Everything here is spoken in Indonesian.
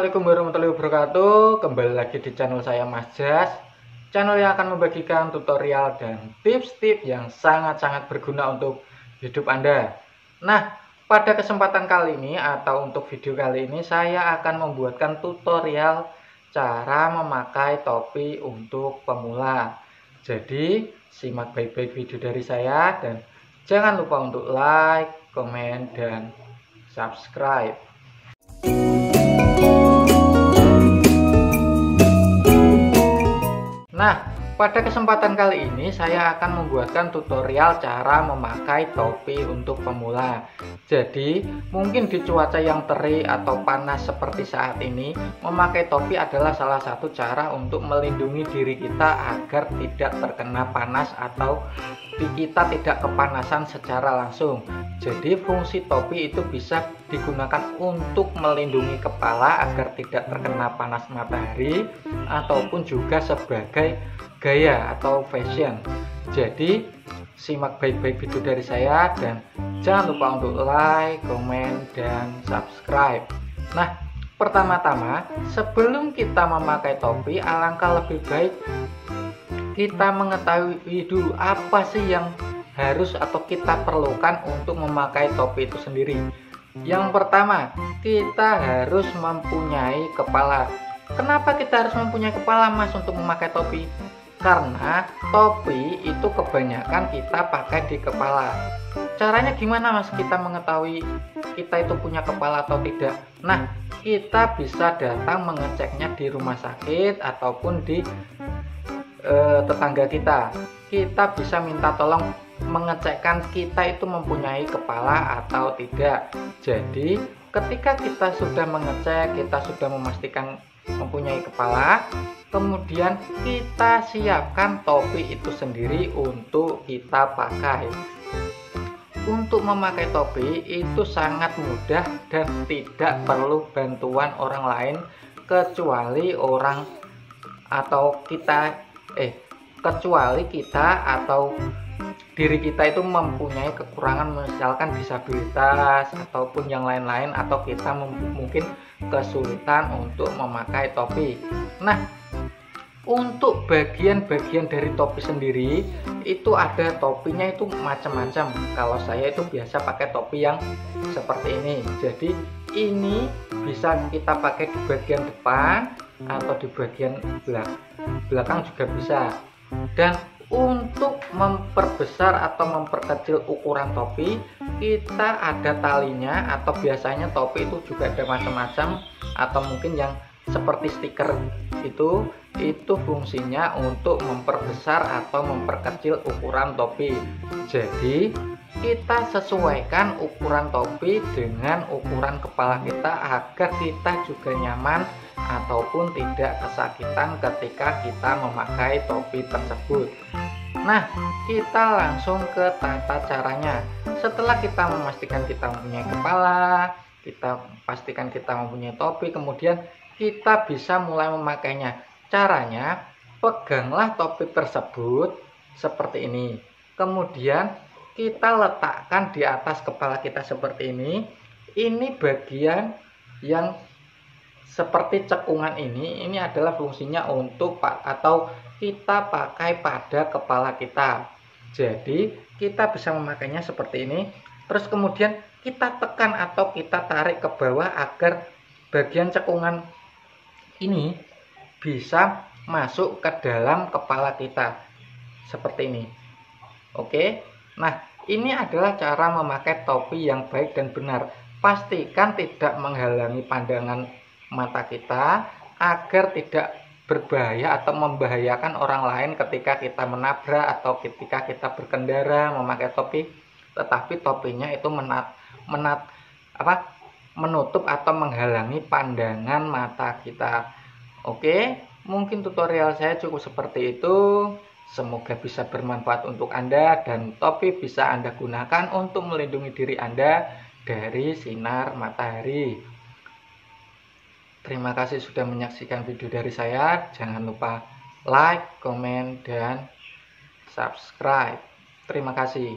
Assalamualaikum warahmatullahi wabarakatuh. Kembali lagi di channel saya Mas Jas. Channel yang akan membagikan tutorial dan tips-tips yang sangat-sangat berguna untuk hidup Anda. Nah, pada kesempatan kali ini atau untuk video kali ini Saya akan membuatkan tutorial cara memakai topi untuk pemula. Jadi, simak baik-baik video dari saya Dan jangan lupa untuk like, komen, dan subscribe pada kesempatan kali ini saya akan membuatkan tutorial cara memakai topi untuk pemula. Jadi, mungkin di cuaca yang terik atau panas seperti saat ini, memakai topi adalah salah satu cara untuk melindungi diri kita agar tidak terkena panas atau kita tidak kepanasan secara langsung. Jadi, fungsi topi itu bisa digunakan untuk melindungi kepala agar tidak terkena panas matahari ataupun juga sebagai gaya atau fashion. Jadi, simak baik-baik video dari saya dan jangan lupa untuk like, komen, dan subscribe. Nah, pertama-tama, sebelum kita memakai topi, alangkah lebih baik kita mengetahui dulu apa sih yang harus atau kita perlukan untuk memakai topi itu sendiri. Yang pertama, kita harus mempunyai kepala. Kenapa kita harus mempunyai kepala, Mas, untuk memakai topi? karena topi itu kebanyakan kita pakai di kepala caranya gimana mas kita mengetahui kita itu punya kepala atau tidak nah kita bisa datang mengeceknya di rumah sakit ataupun di e, tetangga kita kita bisa minta tolong mengecekkan kita itu mempunyai kepala atau tidak. Jadi ketika kita sudah mengecek kita sudah memastikan mempunyai kepala kemudian kita siapkan topi itu sendiri untuk kita pakai. Untuk memakai topi itu sangat mudah dan tidak perlu bantuan orang lain kecuali orang atau kita eh kecuali kita atau diri kita itu mempunyai kekurangan misalkan disabilitas ataupun yang lain-lain atau kita mungkin kesulitan untuk memakai topi. Nah untuk bagian-bagian dari topi sendiri itu ada topinya itu macam-macam. Kalau saya itu biasa pakai topi yang seperti ini. Jadi ini bisa kita pakai di bagian depan atau di bagian belakang juga bisa dan untuk memperbesar atau memperkecil ukuran topi kita ada talinya atau biasanya topi itu juga ada macam-macam atau mungkin yang seperti stiker itu itu fungsinya untuk memperbesar atau memperkecil ukuran topi. Jadi kita sesuaikan ukuran topi dengan ukuran kepala kita agar kita juga nyaman ataupun tidak kesakitan ketika kita memakai topi tersebut nah kita langsung ke tata caranya setelah kita memastikan kita mempunyai kepala kita pastikan kita mempunyai topi kemudian kita bisa mulai memakainya. Caranya, peganglah topi tersebut seperti ini. Kemudian kita letakkan di atas kepala kita seperti ini. Ini bagian yang seperti cekungan ini, ini adalah fungsinya untuk atau kita pakai pada kepala kita. Jadi kita bisa memakainya seperti ini. Terus kemudian kita tekan atau kita tarik ke bawah agar bagian cekungan ini bisa masuk ke dalam kepala kita seperti ini oke nah ini adalah cara memakai topi yang baik dan benar pastikan tidak menghalangi pandangan mata kita agar tidak berbahaya atau membahayakan orang lain ketika kita menabrak atau ketika kita berkendara memakai topi tetapi topinya itu menat menat apa menutup atau menghalangi pandangan mata kita. Oke, mungkin tutorial saya cukup seperti itu. Semoga bisa bermanfaat untuk Anda dan topi bisa Anda gunakan untuk melindungi diri Anda dari sinar matahari. Terima kasih sudah menyaksikan video dari saya. Jangan lupa like, komen, dan subscribe. Terima kasih.